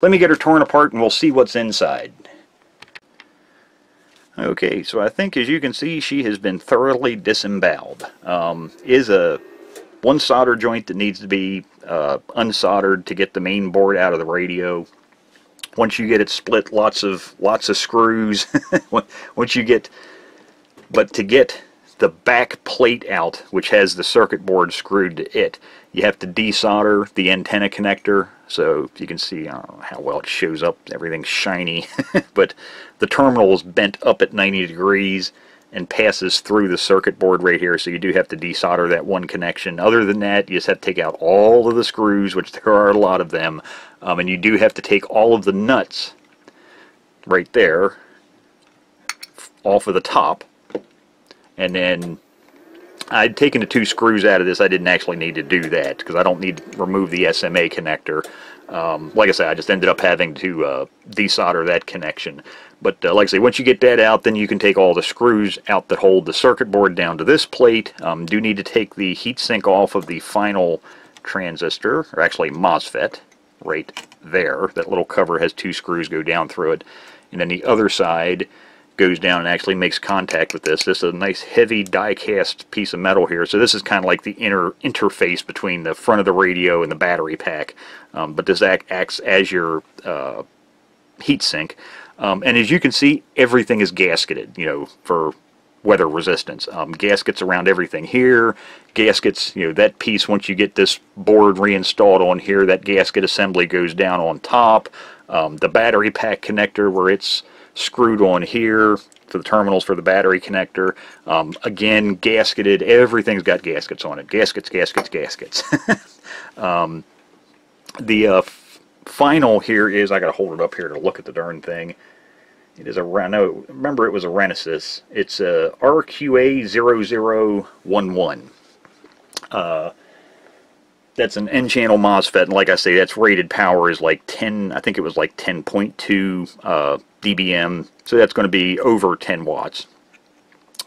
Let me get her torn apart and we'll see what's inside. Okay, so I think as you can see she has been thoroughly disemboweled. Um, is a one solder joint that needs to be uh, unsoldered to get the main board out of the radio. Once you get it split, lots of lots of screws. Once you get, but to get the back plate out, which has the circuit board screwed to it, you have to desolder the antenna connector so you can see how well it shows up. Everything's shiny but the terminal is bent up at 90 degrees and passes through the circuit board right here so you do have to desolder that one connection. Other than that you just have to take out all of the screws which there are a lot of them um, and you do have to take all of the nuts right there off of the top and then I'd taken the two screws out of this. I didn't actually need to do that because I don't need to remove the SMA connector. Um, like I said, I just ended up having to uh, desolder that connection. But uh, like I say, once you get that out, then you can take all the screws out that hold the circuit board down to this plate. Um, do need to take the heatsink off of the final transistor, or actually MOSFET, right there. That little cover has two screws go down through it. And then the other side goes down and actually makes contact with this. This is a nice heavy die-cast piece of metal here. So this is kind of like the inner interface between the front of the radio and the battery pack. Um, but this act, acts as your uh, heat sink. Um, and as you can see, everything is gasketed, you know, for weather resistance. Um, gaskets around everything here. Gaskets, you know, that piece, once you get this board reinstalled on here, that gasket assembly goes down on top. Um, the battery pack connector where it's screwed on here for the terminals for the battery connector. Um, again, gasketed. Everything's got gaskets on it. Gaskets, gaskets, gaskets. um, the uh, final here is, I got to hold it up here to look at the darn thing. It is a, no, remember it was a Renesas. It's a RQA0011. Uh, that's an N-channel MOSFET, and like I say, that's rated power is like 10, I think it was like 10.2 uh, dBm, so that's going to be over 10 watts.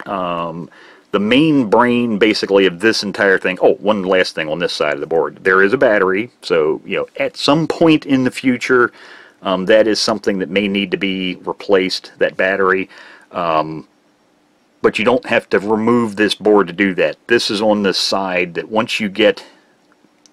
Um, the main brain, basically, of this entire thing, oh, one last thing on this side of the board. There is a battery, so, you know, at some point in the future, um, that is something that may need to be replaced, that battery. Um, but you don't have to remove this board to do that. This is on the side that once you get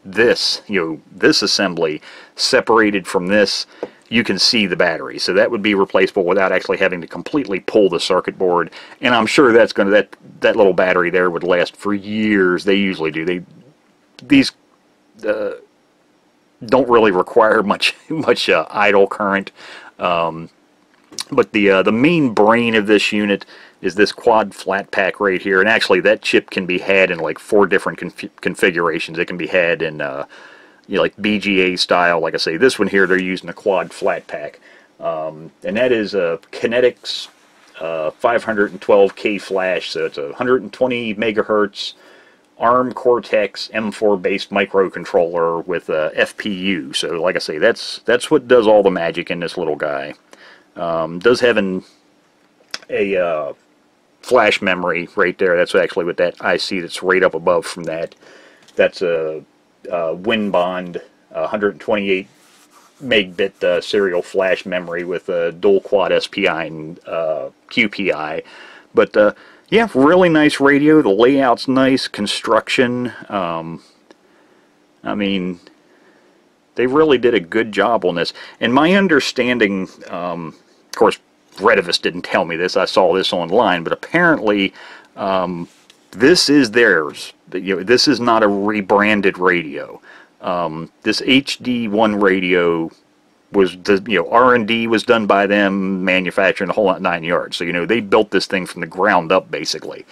this, you know, this assembly separated from this, you can see the battery. So that would be replaceable without actually having to completely pull the circuit board. And I'm sure that's going to, that, that little battery there would last for years. They usually do. They, these uh, don't really require much, much uh, idle current. Um, but the, uh, the main brain of this unit is this quad flat pack right here. And actually that chip can be had in like four different conf configurations. It can be had in uh, you know, like BGA style. Like I say, this one here they're using a quad flat pack. Um, and that is a Kinetis uh, 512K flash. So it's a 120 megahertz ARM Cortex M4 based microcontroller with a FPU. So like I say, that's that's what does all the magic in this little guy. Um, does have an, a uh, flash memory right there. That's actually what that IC that's right up above from that. That's a, a WinBond 128 megabit uh, serial flash memory with a dual quad SPI and uh, QPI. But uh, yeah, really nice radio. The layout's nice. Construction. Um, I mean, they really did a good job on this. And my understanding, um, of course, Retevis didn't tell me this. I saw this online, but apparently um, this is theirs. You know, this is not a rebranded radio. Um, this HD1 radio was the you know R&D was done by them, manufacturing a whole lot nine yards. So you know they built this thing from the ground up basically.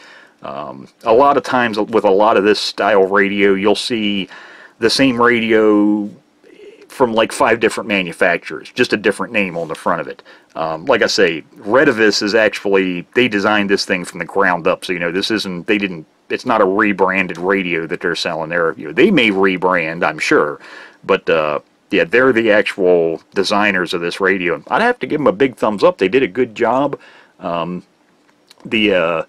Um, a lot of times with a lot of this style radio, you'll see the same radio from like five different manufacturers, just a different name on the front of it. Um, like I say, Retevis is actually, they designed this thing from the ground up, so you know, this isn't, they didn't, it's not a rebranded radio that they're selling there. You know, they may rebrand, I'm sure, but uh, yeah, they're the actual designers of this radio. I'd have to give them a big thumbs up. They did a good job. Um, the uh,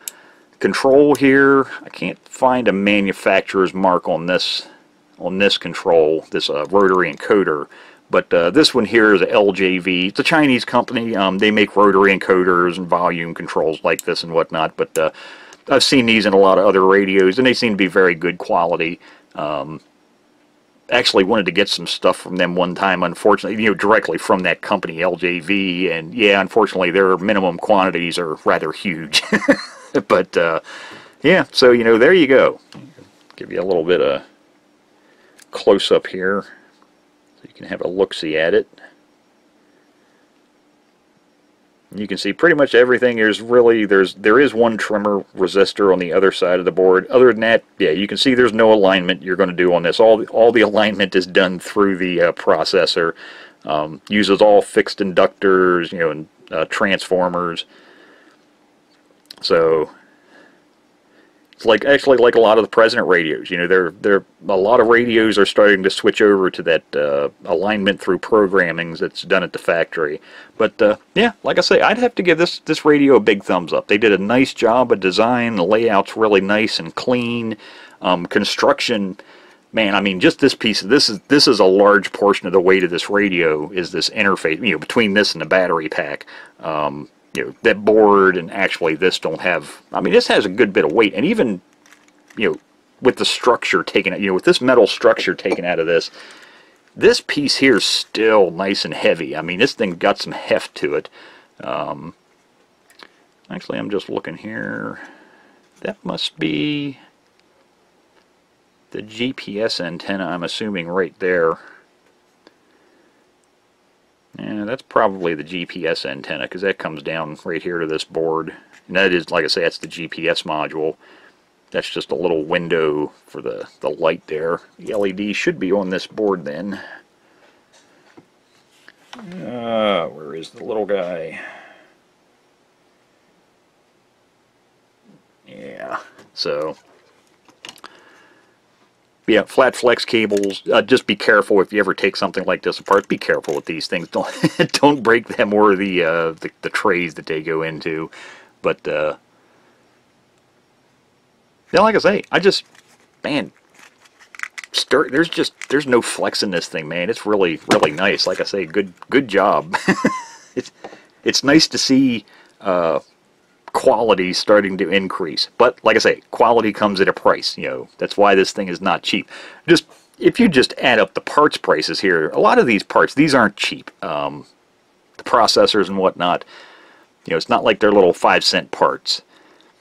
control here, I can't find a manufacturer's mark on this on this control, this uh, rotary encoder, But uh, this one here is a LJV. It's a Chinese company. Um, they make rotary encoders and volume controls like this and whatnot. But uh, I've seen these in a lot of other radios, and they seem to be very good quality. Um, actually wanted to get some stuff from them one time, unfortunately, you know, directly from that company, LJV, and yeah, unfortunately, their minimum quantities are rather huge. but uh, yeah, so you know, there you go. Give you a little bit of close up here so you can have a look-see at it. You can see pretty much everything is really there's there is one trimmer resistor on the other side of the board. Other than that, yeah, you can see there's no alignment you're going to do on this. All the, all the alignment is done through the uh, processor. Um, uses all fixed inductors, you know, and uh, transformers. So like actually like a lot of the President radios. You know, there there a lot of radios are starting to switch over to that uh, alignment through programming that's done at the factory. But uh, yeah, like I say, I'd have to give this this radio a big thumbs up. They did a nice job of design. The layout's really nice and clean. Um, construction, man, I mean, just this piece. This is this is a large portion of the weight of this radio. Is this interface? You know, between this and the battery pack. Um, you know, that board and actually this don't have, I mean, this has a good bit of weight, and even, you know, with the structure taken out, you know, with this metal structure taken out of this, this piece here is still nice and heavy. I mean, this thing got some heft to it. Um, actually, I'm just looking here. That must be the GPS antenna, I'm assuming, right there. Yeah, that's probably the GPS antenna because that comes down right here to this board. And that is, like I say, that's the GPS module. That's just a little window for the, the light there. The LED should be on this board then. Uh, where is the little guy? Yeah, so yeah, flat flex cables. Uh, just be careful if you ever take something like this apart. Be careful with these things. Don't don't break them or the, uh, the the trays that they go into. But uh, yeah, like I say, I just man. There's just there's no flex in this thing, man. It's really really nice. Like I say, good good job. it's it's nice to see. Uh, quality starting to increase. But like I say, quality comes at a price. You know, that's why this thing is not cheap. Just if you just add up the parts prices here, a lot of these parts, these aren't cheap. Um, the processors and whatnot, you know, it's not like they're little five cent parts.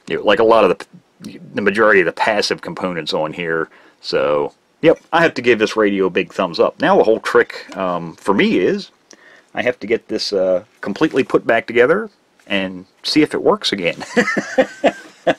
You know, like a lot of the, the majority of the passive components on here. So, yep, I have to give this radio a big thumbs up. Now the whole trick um, for me is I have to get this uh, completely put back together and see if it works again.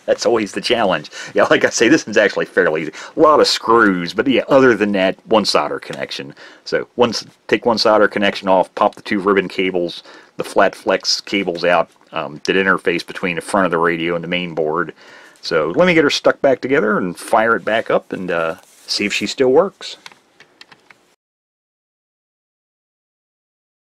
That's always the challenge. Yeah, like I say, this one's actually fairly easy. A lot of screws, but yeah, other than that, one solder connection. So once take one solder connection off, pop the two ribbon cables, the flat flex cables out um, that interface between the front of the radio and the main board. So let me get her stuck back together and fire it back up and uh, see if she still works.